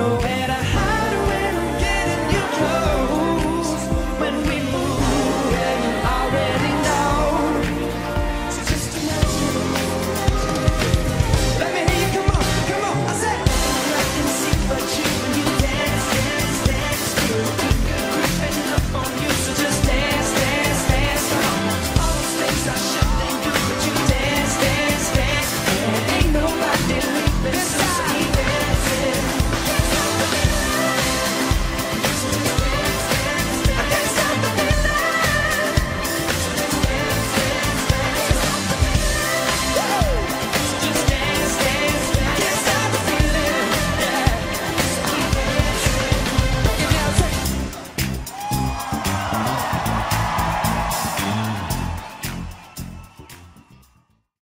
no end.